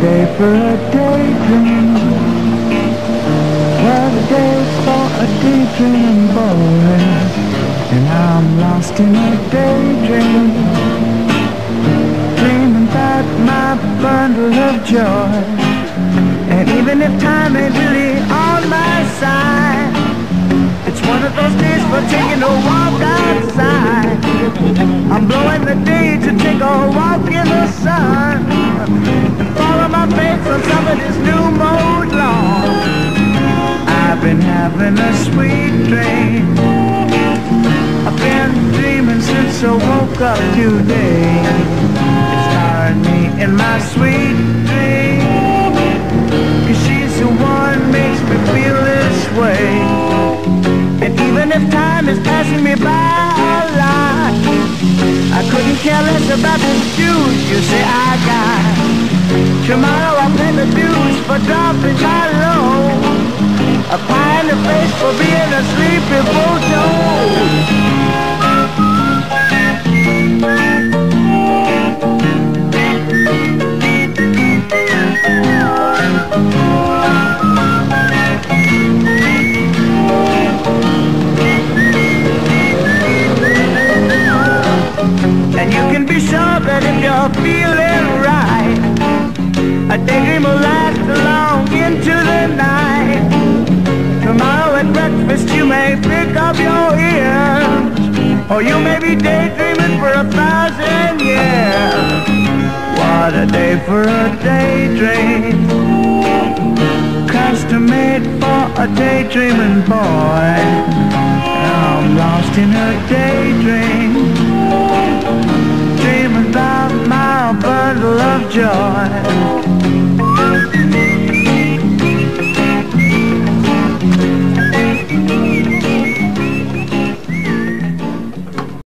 day for a daydream. What a day for a daydreaming boy. And I'm lost in a daydream. Dreaming about my bundle of joy. And even if time ain't really on my side, having a sweet dream. I've been dreaming since I woke up today. It started me in my sweet dream. Cause she's the one makes me feel this way. And even if time is passing me by a lot, I couldn't care less about the shoes you say I got. Tomorrow I'll pay the dues for dropping my load. For being a sleepy bulldog. And you can be sure that if you're feeling right, a daydream may pick up your ears, or you may be daydreaming for a thousand years. What a day for a daydream, custom made for a daydreaming boy. I'm lost in a daydream dreaming about my bundle of joy.